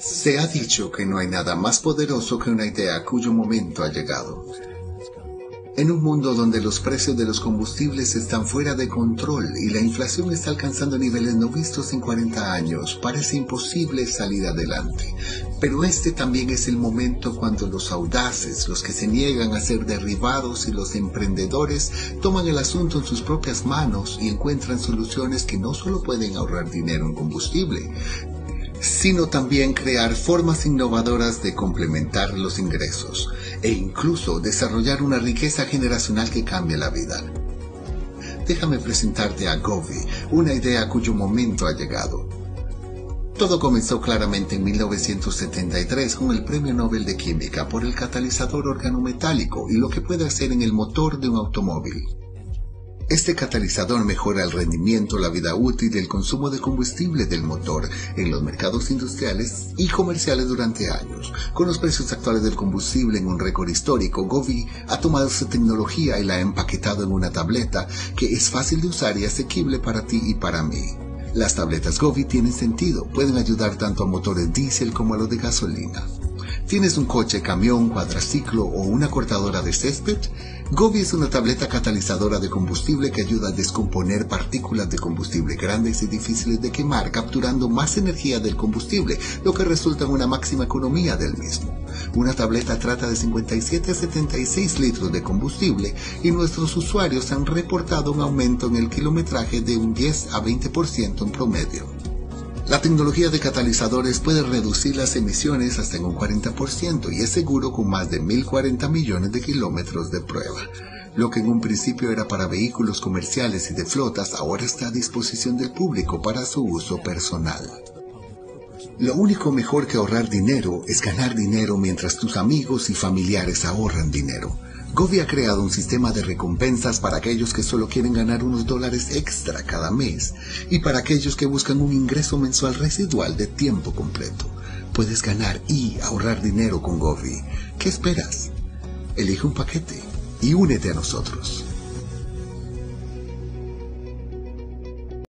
Se ha dicho que no hay nada más poderoso que una idea cuyo momento ha llegado. En un mundo donde los precios de los combustibles están fuera de control y la inflación está alcanzando niveles no vistos en 40 años, parece imposible salir adelante. Pero este también es el momento cuando los audaces, los que se niegan a ser derribados y los emprendedores toman el asunto en sus propias manos y encuentran soluciones que no solo pueden ahorrar dinero en combustible, sino también crear formas innovadoras de complementar los ingresos e incluso desarrollar una riqueza generacional que cambie la vida. Déjame presentarte a Govi, una idea cuyo momento ha llegado. Todo comenzó claramente en 1973 con el Premio Nobel de Química por el catalizador organometálico y lo que puede hacer en el motor de un automóvil. Este catalizador mejora el rendimiento, la vida útil y el consumo de combustible del motor en los mercados industriales y comerciales durante años. Con los precios actuales del combustible en un récord histórico, Govi ha tomado esta tecnología y la ha empaquetado en una tableta que es fácil de usar y asequible para ti y para mí. Las tabletas Govi tienen sentido, pueden ayudar tanto a motores diésel como a los de gasolina. ¿Tienes un coche, camión, cuadraciclo o una cortadora de césped? Gobi es una tableta catalizadora de combustible que ayuda a descomponer partículas de combustible grandes y difíciles de quemar, capturando más energía del combustible, lo que resulta en una máxima economía del mismo. Una tableta trata de 57 a 76 litros de combustible y nuestros usuarios han reportado un aumento en el kilometraje de un 10 a 20% en promedio. La tecnología de catalizadores puede reducir las emisiones hasta en un 40% y es seguro con más de 1.040 millones de kilómetros de prueba. Lo que en un principio era para vehículos comerciales y de flotas ahora está a disposición del público para su uso personal. Lo único mejor que ahorrar dinero es ganar dinero mientras tus amigos y familiares ahorran dinero. Govi ha creado un sistema de recompensas para aquellos que solo quieren ganar unos dólares extra cada mes y para aquellos que buscan un ingreso mensual residual de tiempo completo. Puedes ganar y ahorrar dinero con Govi. ¿Qué esperas? Elige un paquete y únete a nosotros.